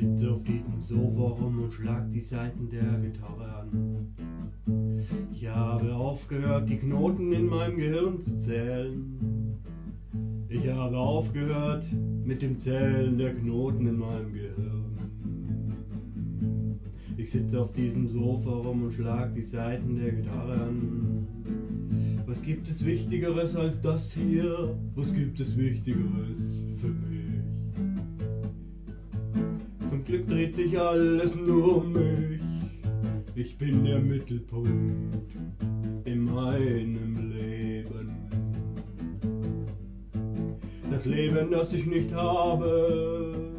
auf diesem Sofa rum und schlag die Saiten der Gitarre an. Ich habe aufgehört, die Knoten in meinem Gehirn zu zählen. Ich habe aufgehört mit dem Zählen der Knoten in meinem Gehirn. Ich sitze auf diesem Sofa rum und schlag die Saiten der Gitarre an. Was gibt es Wichtigeres als das hier? Was gibt es Wichtigeres für mich? Glück dreht sich alles nur um mich. Ich bin der Mittelpunkt in meinem Leben. Das Leben, das ich nicht habe,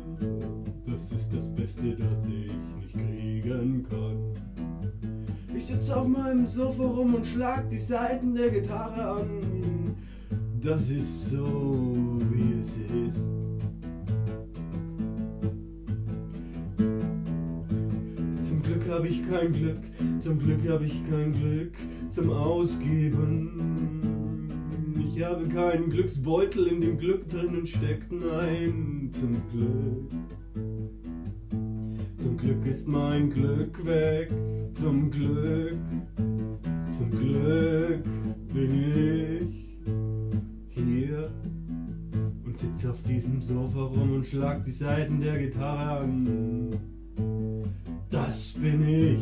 das ist das Beste, das ich nicht kriegen kann. Ich sitze auf meinem Sofa rum und schlag die Saiten der Gitarre an. Das ist so, wie es ist. Habe ich kein Glück, zum Glück habe ich kein Glück zum Ausgeben. Ich habe keinen Glücksbeutel, in dem Glück drinnen steckt, nein, zum Glück. Zum Glück ist mein Glück weg, zum Glück, zum Glück bin ich hier und sitze auf diesem Sofa rum und schlag die Saiten der Gitarre an. Das bin ich,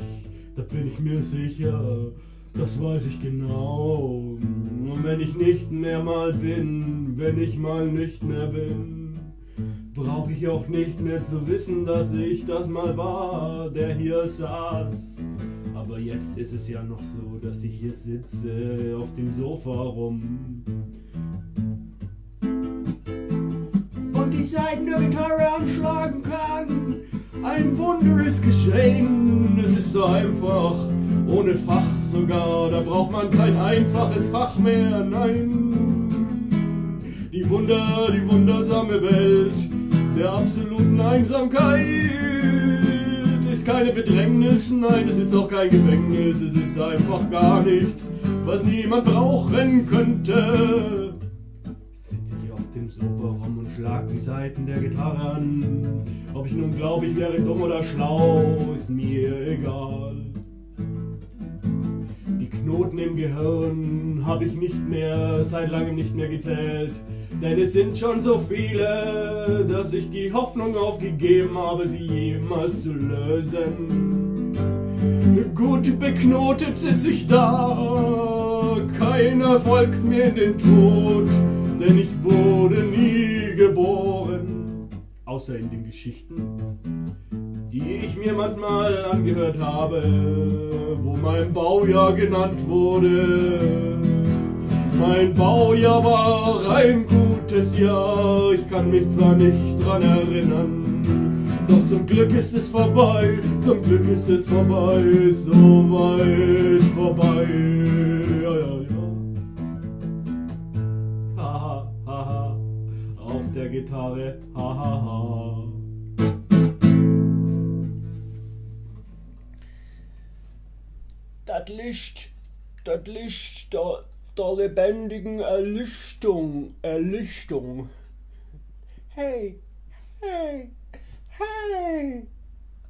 da bin ich mir sicher, das weiß ich genau. Und wenn ich nicht mehr mal bin, wenn ich mal nicht mehr bin, brauche ich auch nicht mehr zu wissen, dass ich das mal war, der hier saß. Aber jetzt ist es ja noch so, dass ich hier sitze auf dem Sofa rum. Und die Seiten der Gitarre anschlagen kann. Ein Wunder ist geschehen, es ist so einfach, ohne Fach sogar, da braucht man kein einfaches Fach mehr, nein. Die Wunder, die wundersame Welt der absoluten Einsamkeit ist keine Bedrängnis, nein, es ist auch kein Gefängnis, es ist einfach gar nichts, was niemand brauchen könnte. Dem Sofa rum und schlag die Saiten der Gitarre an. Ob ich nun glaube, ich wäre dumm oder schlau, ist mir egal. Die Knoten im Gehirn habe ich nicht mehr, seit langem nicht mehr gezählt. Denn es sind schon so viele, dass ich die Hoffnung aufgegeben habe, sie jemals zu lösen. Gut beknotet sitze ich da, keiner folgt mir in den Tod, denn ich wurde Außer in den Geschichten, die ich mir manchmal angehört habe, wo mein Baujahr genannt wurde. Mein Baujahr war ein gutes Jahr, ich kann mich zwar nicht dran erinnern, doch zum Glück ist es vorbei, zum Glück ist es vorbei, so weit vorbei. Ja, ja, ja. Der Gitarre, ha, ha, ha. Das Licht, das Licht der, der lebendigen Erlichtung, Erlichtung. Hey, hey, hey.